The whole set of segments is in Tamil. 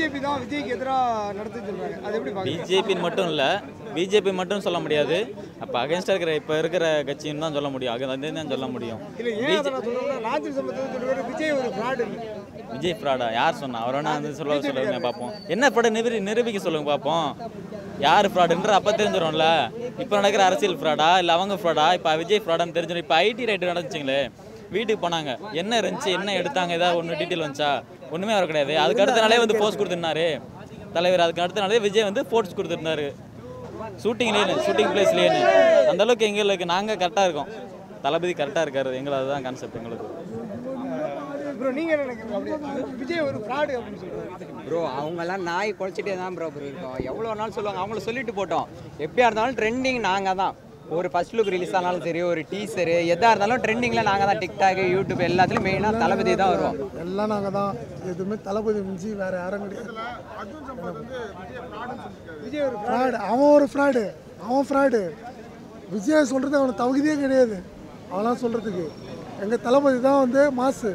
பிஜேபி தான் விஜய்க்கு எதிராக நடத்துன்னு சொல்றாங்க அது எப்படி பிஜேபின்னு மட்டும் இல்லை பிஜேபி மட்டும் சொல்ல முடியாது. அப்போ அகேன்ஸ்டாக இருக்கிற இப்போ இருக்கிற கட்சின்னு தான் சொல்ல முடியும். அது தான் சொல்ல முடியும். விஜய் ஒரு ஃப்ராடு விஜய் ஃப்ராடா யார் சொன்னா? அவர் வேணா வந்து சொல்ல சொல்லுங்க பார்ப்போம். என்ன ஃப்ராடு நிரூபி நிரூபிக்க சொல்லுங்க பார்ப்போம். யார் ஃப்ராடுன்ற அப்போ தெரிஞ்சிடும்ல இப்போ நடக்கிற அரசியல் ஃப்ராடா இல்லை அவங்க ஃப்ராடா இப்போ விஜய் ஃப்ராடான்னு தெரிஞ்சிடும் இப்போ ஐடி ரைட்டு நடந்துச்சுங்களே. வீட்டுக்கு போனாங்க. என்ன இருந்துச்சு? என்ன எடுத்தாங்க? ஏதாவது ஒன்று டீட்டெயில் வந்துச்சா? ஒன்றுமே வர கிடையாது. அதுக்கு அடுத்த நாளே வந்து போஸ்ட் கொடுத்துருந்தாரு. தலைவர் அதுக்கு அடுத்த நாளே விஜய் வந்து போஸ்ட் கொடுத்துருந்தாரு. ஷூட்டிங்லேயே ஷூட்டிங் பிளேஸ்லேயே அந்த அளவுக்கு எங்களுக்கு நாங்கள் கரெக்டாக இருக்கோம். தளபதி கரெக்டாக இருக்காரு. எங்களுக்கு அதுதான் கான்செப்ட் எங்களுக்கு. ப்ரோ அவங்கெல்லாம் நாய் குறைச்சிட்டே தான் ப்ரோ ப்ரோ இருக்கோம். எவ்வளோ நாள் சொல்லுவாங்க? அவங்கள சொல்லிட்டு போட்டோம். எப்படியா இருந்தாலும் ட்ரெண்டிங் நாங்கள் தான் ஒரு ஃபர்ஸ்ட் லுக் ரிலீஸ் ஆனாலும் சரி ஒரு டீசரு எதாக இருந்தாலும் ட்ரெண்டிங்கில் நாங்கள் தான் டிக்டாக் யூடியூப் எல்லாத்துலேயும் மெயினாக தளபதி தான் வருவோம். எல்லாம் நாங்கள் தான். எதுவுமே தளபதி மிஞ்சி வேற யாரும் கிடையாது. ஃப்ராடு அவன் ஒரு ஃப்ராடு அவன் ஃப்ராடு விஜய் சொல்கிறது அவனுக்கு தகுதியே கிடையாது. அவனாம் சொல்கிறதுக்கு எங்கள் தளபதி தான் வந்து மாசு.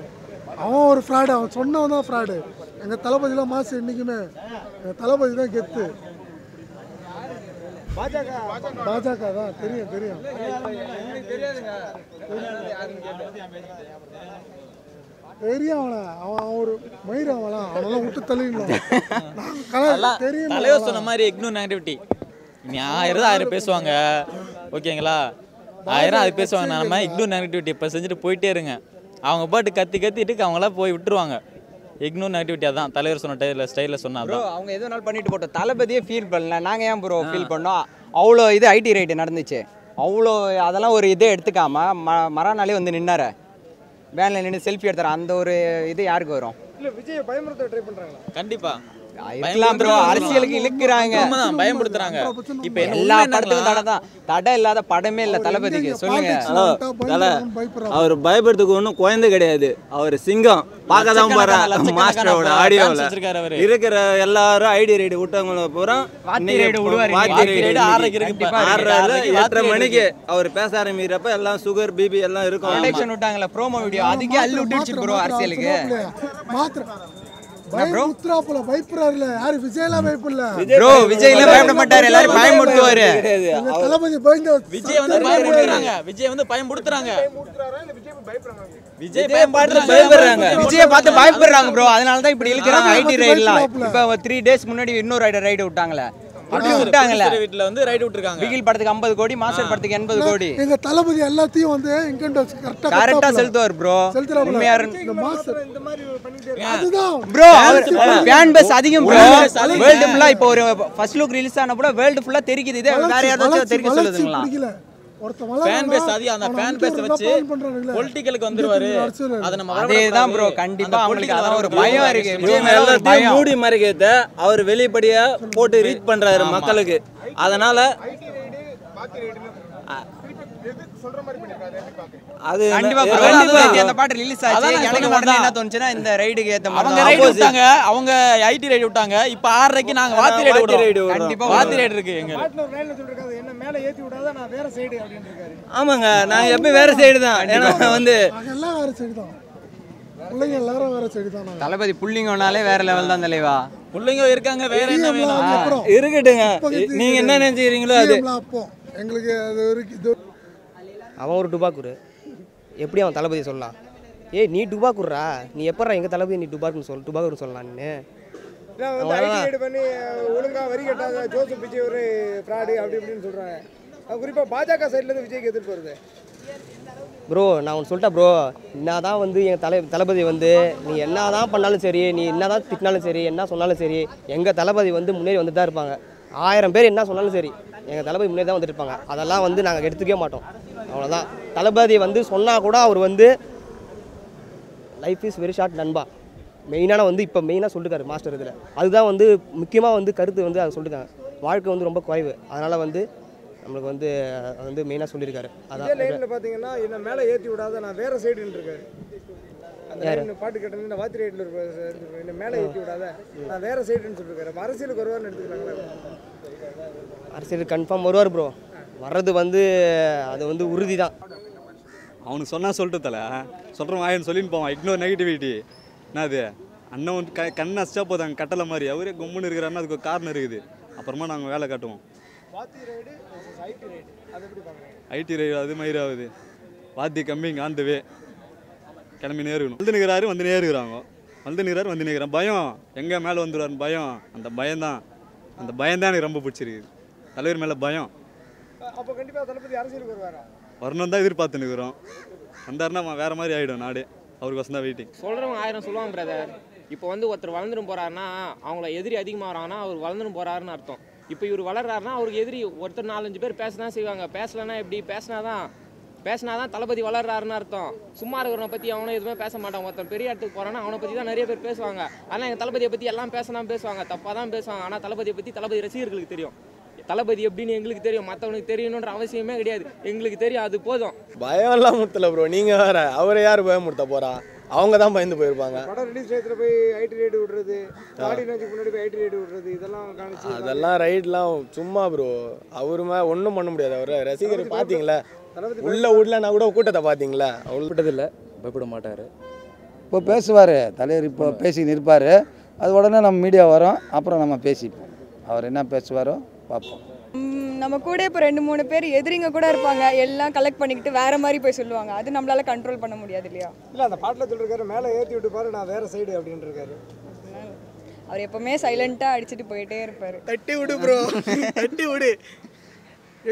அவன் ஒரு ஃப்ராடு அவன் சொன்னவன் தான் ஃப்ராடு எங்கள் தளபதிலாம் மாசு என்றைக்குமே எங்கள் தளபதி தான் கெத்து. பாஜக. பாஜக தான். தெரியும் தெரியும். தெரியும் அவனை. அவன் ஒரு மயிர் அவன்லாம் அவனெல்லாம் விட்டு தள்ளிடணும். தெரியும் தலைவர் சொன்ன மாதிரி இக்னோர் நெகட்டிவிட்டி நீ ஆயிரம் ஆயிரம் பேசுவாங்க. ஓகேங்களா? ஆயிரம் அது பேசுவாங்க. நம்ம இக்னோர் நெகட்டிவிட்டி இப்போ செஞ்சுட்டு போயிட்டே இருங்க. அவங்க பாட்டு கத்தி கத்திட்டு அவங்களாம் போய் விட்டுருவாங்க. இக்னோர் நெகட்டிவிட்டி அதான். தலைவர் சொன்ன டைல ஸ்டைலில் சொன்னா ப்ரோ அதான். அவங்க எது நாள் பண்ணிட்டு போட்டோம் தளபதியே ஃபீல் பண்ணல. நாங்கள் ஏன் ப்ரோ ஃபீல் பண்ணோம்? அவ்வளோ இது ஐடி ரைட்டு நடந்துச்சு. அவ்வளோ அதெல்லாம் ஒரு இதே எடுத்துக்காம ம மறுநாளே வந்து நின்னார. வேனில் நின்று செல்ஃபி எடுத்தார அந்த ஒரு இது யாருக்கு வரும்? இல்ல விஜயை பயமுறுத்த ட்ரை பண்றாங்களா? கண்டிப்பா. இருக்கலாம் ப்ரோ அரசியலுக்கு இழுக்கிறாங்க. பயன்படுத்துறாங்க இப்போ என்ன எல்லா படத்துக்கும் தடை தான் தடை இல்லாத படமே இல்லை தளபதிக்கு. சொல்லுங்க. அவர் பயப்படுறதுக்கு ஒன்றும் குழந்தை கிடையாது. அவர் சிங்கம். பார்க்க தான் போற லட்சக்கணக்கான மாஸ்டரோட ஆடியோவில். இருக்கிற எல்லாரும் ஐடி ரைடு விட்டவங்கள பூரா எட்டரை மணிக்கு அவர் பேச ஆரம்பிக்கிறப்ப எல்லாம் சுகர் பிபி எல்லாம் இருக்கும். விட்டாங்கல்ல ப்ரோமோ வீடியோ அதுக்கே அள்ளு விட்டுச்சு ப்ரோ அரசியலுக்கு. ப்ரோ விஜய்ல பயப்பட மாட்டாரு. எல்லாரும் எங்க தளபதி விஜய் வந்து பயன்படுத்துறாங்க விஜய் வந்து பயன்படுத்துறாங்க விஜய் பயப்படுறாங்க. விஜயை பார்த்து பயப்படுறாங்க ப்ரோ அதனால தான் இப்படி இழுக்கிறாங்க ஐடி ரைட்லாம். இப்போ த்ரீ டேஸ் முன்னாடி இன்னொரு ரைடு ரைடு விட்டாங்களே. விட்டாங்கல்ல. வீட்டுல வந்து ரைடு விட்டுருக்காங்க. பிகில் படத்துக்கு ஐம்பது கோடி மாஸ்டர் படத்துக்கு எண்பது கோடி. எங்க தளபதி எல்லாத்தையும் வந்து இன்கம் டேக்ஸ் கரெக்டா கரெக்டா செலுத்துவார் ப்ரோ உண்மையா அதுதான். ப்ரோ ஃபேன் பேஸ் அதிகம் ப்ரோ வேர்ல்டு ஃபுல்லா இப்போ ஒரு ஃபர்ஸ்ட் லுக் ரிலீஸ் ஆன கூட வேர்ல்டு ஃபுல்லா தெரிக்குது இதே. வேற யாராச்சும் தெரிக்க சொல்லுதுங்களா? ஃபேன் பேஸ் அதிகம் அந்த ஃபேன் பேஸ் வச்சு. பொலிட்டிக்கலுக்கு வந்துருவாரு அதை நம்ம அதேதான் bro, வரக்கூடாது. கண்டிப்பா அவங்களுக்கு அதான் ஒரு. பயம் இருக்கு. இவங்க எல்லாத்தையும். மூடி மறைக்கிறத அவர் வெளிப்படையா போட்டு ரீச் பண்றாரு மக்களுக்கு அதனால அது அந்த பாட்டு ரிலீஸ் ஆச்சு. நான் எனக்கு உடனே என்ன. தோணுச்சுன்னா இந்த ரைடுக்கு ஏத்த அவங்க மாதிரி ரைடு விட்டாங்க அவங்க ஐடி ரைடு விட்டாங்க. இப்ப ஆறரைக்கு நாங்க வாத்தி ரைடு விடுறோம். கண்டிப்பா வாத்தி ரைடு இருக்கு எங்க பாட்டில் ஒரு லைன்ல சொல்லிருக்காரு என்ன மேலே ஏத்தி விடாத நான் வேற சைடு அப்படின்னு இருக்காரு. ஆமாங்க நாங்க எப்பயும் வேற சைடு தான். ஏன்னா வந்து நாங்க எல்லாம் வேற சைடு தான். பிள்ளைங்க எல்லாரும் வேற சைடு தான் நாங்க. தளபதி புள்ளிங்கனாலே வேற லெவல் தான் தலைவா? பிள்ளைங்க இருக்காங்க வேற என்ன வேணும்? இருக்கட்டுங்க. நீங்க என்ன நினைச்சுக்கிறீங்களோ அது. அப்போ எங்களுக்கு அது இருக்கு இது அவன் ஒரு டுபாக்கூரு எப்படி அவன் தளபதி சொல்லலாம்? ஏய் நீ டுபாக்கூர்ரா நீ எப்பட்றா எங்கள் தளபதி நீ டுபாக்குன்னு சொல் டுபாக்கூர் சொல்லலாம் நீ பண்ணி அஹ், ஒழுங்கா வரி கட்டாத ஜோசப் விஜய் ஒரு ஃப்ராடு அப்படி இப்படின்னு சொல்றாங்க. அது குறிப்பா பாஜக சைடுல இருந்து விஜய்க்கு எதிர்ப்பு வருது. ப்ரோ நான் ஒன்று சொல்லிட்டேன் ப்ரோ. என்ன தான் வந்து எங்கள் தலை தளபதி வந்து நீ என்ன தான் பண்ணாலும் சரி நீ என்ன தான் திட்டினாலும் சரி என்ன சொன்னாலும் சரி எங்கள் தளபதி வந்து முன்னேறி வந்துட்டு தான் இருப்பாங்க. ஆயிரம் பேர் என்ன சொன்னாலும் சரி எங்கள் தளபதி முன்னேறி தான் வந்துட்டு இருப்பாங்க அதெல்லாம் வந்து நாங்கள் எடுத்துக்கவே மாட்டோம். அவ்வளோதான் தளபதி வந்து சொன்னால் கூட அவர் வந்து லைஃப் இஸ் வெரி ஷார்ட் நண்பா. மெயினான வந்து இப்போ மெயினாக சொல்லிருக்காரு மாஸ்டர் இதில். அதுதான் வந்து முக்கியமாக வந்து கருத்து வந்து அதை சொல்லிருக்காங்க. வாழ்க்கை வந்து ரொம்ப குறைவு. அதனால் வந்து நம்மளுக்கு வந்து அது வந்து மெயினாக சொல்லியிருக்காரு அதான். லைன்ல பாத்தீங்கன்னா என்ன மேலே ஏத்தி விடாத நான் வேற சைடுன்னு இருக்காரு பாட்டு கேட்டது இந்த வாத்தி ரைட்ல இருக்க என்ன மேலே ஏத்தி விடாத நான் வேற சைடுன்னு சொல்லிருக்காரு அப்ப அரசியலுக்கு வருவார்னு எடுத்துக்கிறாங்களா அரசியல் கன்ஃபார்ம் வருவார் ப்ரோ வர்றது வந்து அது வந்து உறுதி தான் அவனுக்கு சொன்னா சொல்லிட்டு தல. சொல்கிறோம் வாயன்னு சொல்லின்னு போவான். இக்னோர் நெகட்டிவிட்டி என்னது அண்ணன் வந்து க கண்ணை அசிச்சா போதாங்க கட்டளை மாதிரி. அவரே கும்முன்னு இருக்கிறாருன்னா அதுக்கு ஒரு காரணம் இருக்குது. அப்புறமா நாங்கள் வேலை காட்டுவோம். ஐடி ரைடு அது எப்படி பார்க்குறீங்க? ஐடி ரைடு அது மாதிரி ஆகுது. வாத்தி கம்மிங் ஆன் வே. கிளம்பி நேருக்கணும் வந்து நிற்கிறாரு வந்து நேருக்கிறாங்க வந்து நிற்கிறாரு வந்து நிற்கிறான் பயம். எங்கே மேலே வந்துடுவாருன்னு பயம். அந்த பயம்தான். அந்த பயம்தான் எனக்கு ரொம்ப பிடிச்சிருக்கு தலைவர் மேலே பயம். அப்போ கண்டிப்பாக தளபதி அரசியலுக்கு வருவாரா? வரணும் தான் எதிர்பார்த்து நிற்கிறோம் வந்தாருன்னா வேறு மாதிரி ஆகிடும் நாடு. அவருக்கு தான் வெயிட்டிங் சொல்கிறவங்க ஆயிரம் சொல்லுவாங்க பிரதர் இப்போ வந்து ஒருத்தர் வளர்ந்துடும் போறாருன்னா அவங்கள எதிரி அதிகமாக வராங்கன்னா அவர் வளர்ந்துடும் போறாருன்னு அர்த்தம். இப்போ இவர் வளர்றாருன்னா அவருக்கு எதிரி ஒருத்தர் நாலஞ்சு பேர் பேச தான் செய்வாங்க. பேசலைன்னா எப்படி? பேசினாதான் பேசினாதான் தளபதி வளர்றாருன்னு அர்த்தம். சும்மா இருக்கிறவனை பற்றி அவனும் எதுவுமே பேச மாட்டான். ஒருத்தன் பெரிய இடத்துக்கு போகிறான்னா அவனை பற்றி தான் நிறைய பேர் பேசுவாங்க. ஆனால் எங்கள் தளபதியை பற்றி எல்லாம் பேச தான் பேசுவாங்க. தப்பாக தான் பேசுவாங்க. ஆனால் தளபதியை பற்றி தளபதி ரசிகர்களுக்கு தெரியும். தளபதி எப்படின்னு எங்களுக்கு தெரியும் மற்றவனுக்கு தெரியணுன்ற அவசியமே கிடையாது. எங்களுக்கு தெரியும் அது போதும். பயம்லாம் முத்தல ப்ரோ நீங்கள் வேற அவரை யார் பயமுறுத்த போறா? அவங்க தான் பயந்து போயிருப்பாங்க. படம் ரிலீஸ் டயத்தில் போய் ஐடி ரைடு விடுறது ஆடியன்ஸுக்கு முன்னாடி போய் ஐடி ரைடு விடுறது இதெல்லாம் காணிச்சு அதெல்லாம் ரைட்லாம் சும்மா ப்ரோ அவருமே ஒன்றும் பண்ண முடியாது அவரை. ரசிகர் பார்த்தீங்களா உள்ள விடலன்னா கூட கூட்டத்தை பார்த்தீங்களா அவ்வளோ விட்டதில்லை பயப்பட மாட்டார். இப்போ பேசுவார் தலைவர் இப்போ பேசி நிற்பார் அது உடனே நம்ம மீடியா வரோம் அப்புறம் நம்ம பேசிப்போம். அவர் என்ன பேசுவாரோ பார்ப்போம். நம்ம கூட இப்போ ரெண்டு மூணு பேர் எதிரிங்க கூட இருப்பாங்க. எல்லாம் கலெக்ட் பண்ணிக்கிட்டு வேற மாதிரி போய் சொல்லுவாங்க. அது நம்மளால கண்ட்ரோல் பண்ண முடியாது இல்லையா? இல்லை அந்த பாட்டில் சொல்லிருக்காரு மேலே ஏற்றி விட்டு பாரு நான் வேற சைடு அப்படின்னு இருக்காரு. அவர் எப்பவுமே சைலண்டா அடிச்சுட்டு போயிட்டே இருப்பாரு. தட்டி விடு ப்ரோ தட்டி விடு.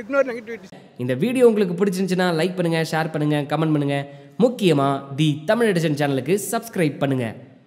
Ignore negativity. இந்த வீடியோ உங்களுக்கு பிடிச்சிருந்துச்சுன்னா லைக் பண்ணுங்கள் ஷேர் பண்ணுங்கள் கமெண்ட் பண்ணுங்கள் முக்கியமாக தி தமிழ் எடிஷன் சேனலுக்கு சப்ஸ்கிரைப் பண்ணுங்கள்